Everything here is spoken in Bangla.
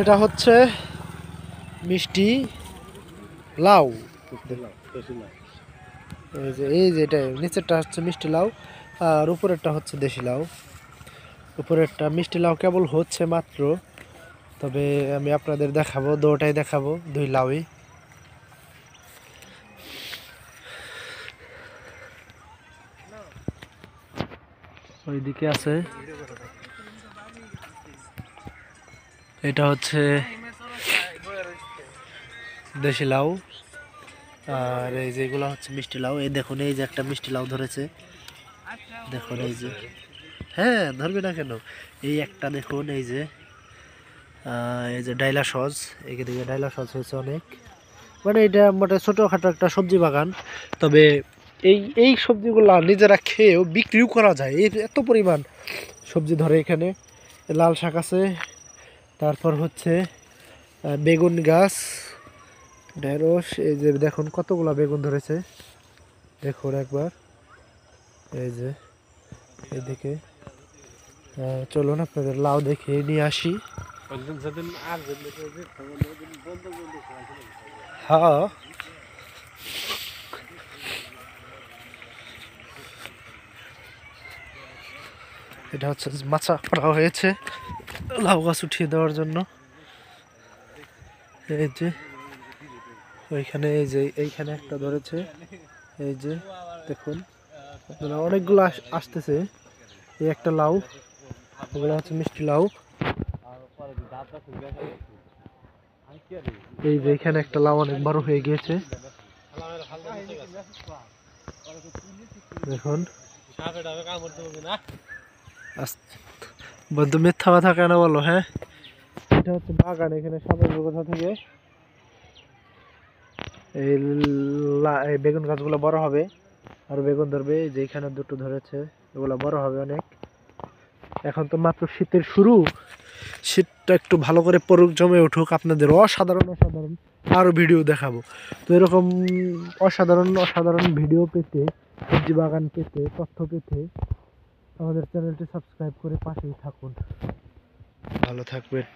এটা হচ্ছে মিষ্টি লাউ। এই যে এই যে এটা নিচেরটা হচ্ছে মিষ্টি লাউ আর উপরেরটা হচ্ছে দেশি লাউ। উপরেরটা মিষ্টি লাউ কেবল হচ্ছে মাত্র তবে আমি আপনাদের দেখাবো দুটাই দেখাবো দুই লাউই। ওইদিকে আছে এটা হচ্ছে দেশি লাউ। আর এই যেগুলো হচ্ছে মিষ্টি লাউ। এই দেখুন, এই যে একটা মিষ্টি লাউ ধরেছে। দেখুন, এই যে। হ্যাঁ ধরবে না কেন? এই একটা দেখুন, এই যে এই যে ডাইলা সজ এদিকে ডাইলা সজ হয়েছে অনেক। মানে এটা মোটে ছোটোখাটো একটা সবজি বাগান। তবে এই এই সবজিগুলো নিজেরা খেয়েও বিক্রিও করা যায়। এই এত পরিমাণ সবজি ধরে এখানে। লাল শাক আছে। তারপর হচ্ছে বেগুন গাছ ঢেঁড়স এই যে দেখুন কতগুলো বেগুন ধরেছে। দেখুন একবার এই যে এদিকে চলুন আপনাদের লাউ দেখে নিয়ে আসি। হ্যাঁ এটা হচ্ছে মাছা করা হয়েছে লাউ গাছ উঠিয়ে দেওয়ার জন্য। এই যে, ওইখানে, এই যে, এইখানে একটা ধরেছে। এই যে, দেখুন অনেকগুলো আস- আসতেছে। এই একটা লাউ, ওগুলো হচ্ছে মিষ্টি লাউ। এই যে, এখানে একটা লাউ অনেক বড় হয়ে গিয়েছে। দেখুন বন্ধু মিথ্যা কথা কেন বলো হ্যাঁ? এটা হচ্ছে বাগান এখানে সাপের কোথা থেকে? এই বেগুন গাছগুলো বড় হবে আর বেগুন ধরবে এই যে এখানে দুটো ধরেছে এগুলো বড় হবে অনেক। এখন তো মাত্র শীতের শুরু। শীতটা একটু ভালো করে পড়ুক জমে উঠুক আপনাদের অসাধারণ অসাধারণ আরও ভিডিও দেখাবো। তো এরকম অসাধারণ অসাধারণ ভিডিও পেতে সবজি বাগান পেতে তথ্য পেতে আমাদের চ্যানেলটি সাবস্ক্রাইব করে পাশেই থাকুন। ভালো থাকবেন।